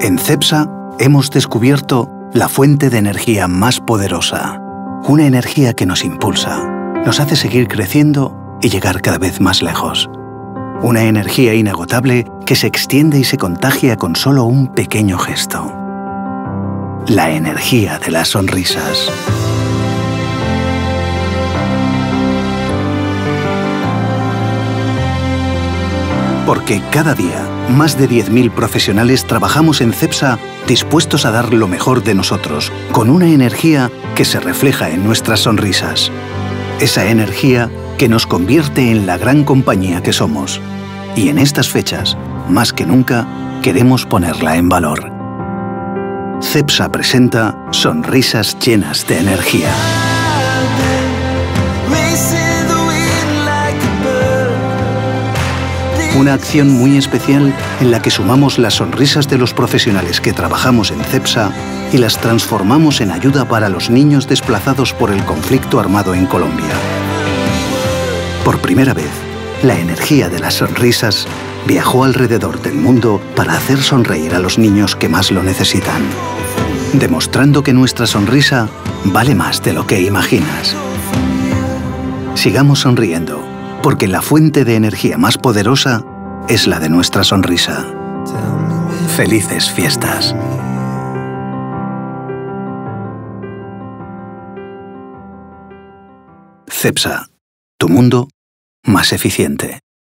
En CEPSA hemos descubierto la fuente de energía más poderosa. Una energía que nos impulsa, nos hace seguir creciendo y llegar cada vez más lejos. Una energía inagotable que se extiende y se contagia con solo un pequeño gesto. La energía de las sonrisas. Porque cada día, más de 10.000 profesionales trabajamos en CEPSA dispuestos a dar lo mejor de nosotros, con una energía que se refleja en nuestras sonrisas. Esa energía que nos convierte en la gran compañía que somos. Y en estas fechas, más que nunca, queremos ponerla en valor. CEPSA presenta Sonrisas llenas de energía. Una acción muy especial en la que sumamos las sonrisas de los profesionales que trabajamos en CEPSA y las transformamos en ayuda para los niños desplazados por el conflicto armado en Colombia. Por primera vez, la energía de las sonrisas viajó alrededor del mundo para hacer sonreír a los niños que más lo necesitan, demostrando que nuestra sonrisa vale más de lo que imaginas. Sigamos sonriendo porque la fuente de energía más poderosa es la de nuestra sonrisa. Felices fiestas. CEPSA, tu mundo más eficiente.